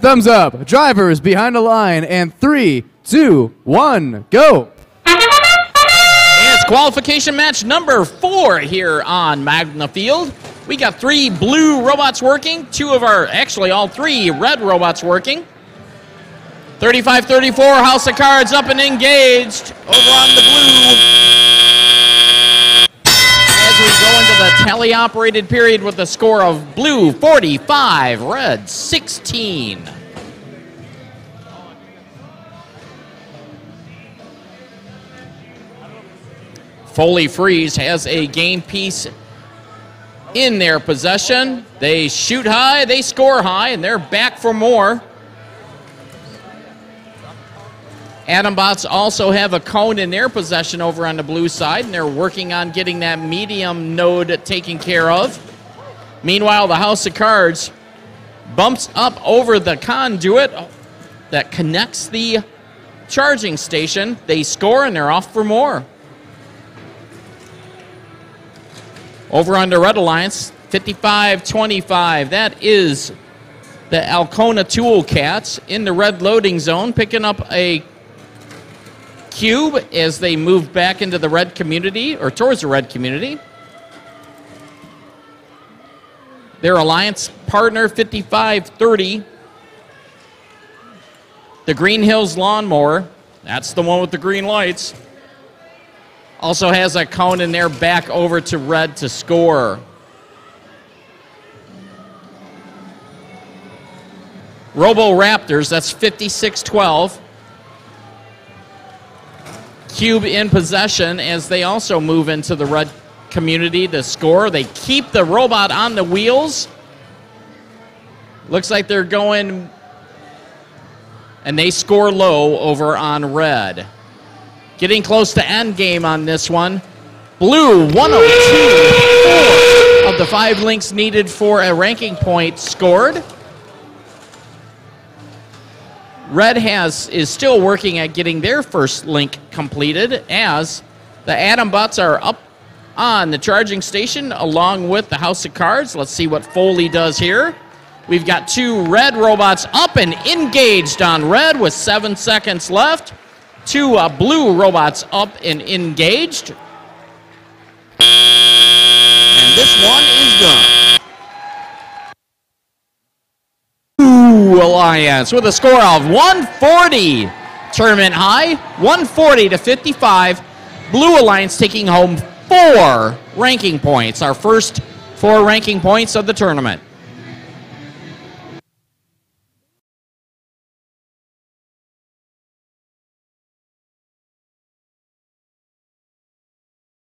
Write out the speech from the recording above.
Thumbs up. Drivers behind the line. And three, two, one, go. It's qualification match number four here on Magna Field. We got three blue robots working, two of our, actually all three red robots working. 35-34, House of Cards up and engaged over on the blue. Into tele-operated period with a score of blue 45, red 16. Foley Freeze has a game piece in their possession. They shoot high, they score high, and they're back for more. Adambots also have a cone in their possession over on the blue side, and they're working on getting that medium node taken care of. Meanwhile, the House of Cards bumps up over the conduit that connects the charging station. They score, and they're off for more. Over on the Red Alliance, 55-25. That is the Alcona Tool Cats in the red loading zone, picking up a cube as they move back into the red community or towards the red community. Their alliance partner 5530. The Green Hills Lawnmower, that's the one with the green lights, also has a cone in there back over to red to score. Robo Raptors, that's 56 12. Cube in possession as they also move into the red community to score. They keep the robot on the wheels. Looks like they're going, and they score low over on red. Getting close to end game on this one. Blue 102 of the five links needed for a ranking point scored. Red has is still working at getting their first link completed as the Adambots are up on the charging station along with the House of Cards. Let's see what Foley does here. We've got two red robots up and engaged on red with seven seconds left. Two uh, blue robots up and engaged. And this one is done. Blue Alliance with a score of 140. Tournament high, 140 to 55. Blue Alliance taking home four ranking points, our first four ranking points of the tournament.